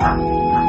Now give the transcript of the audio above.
Yeah.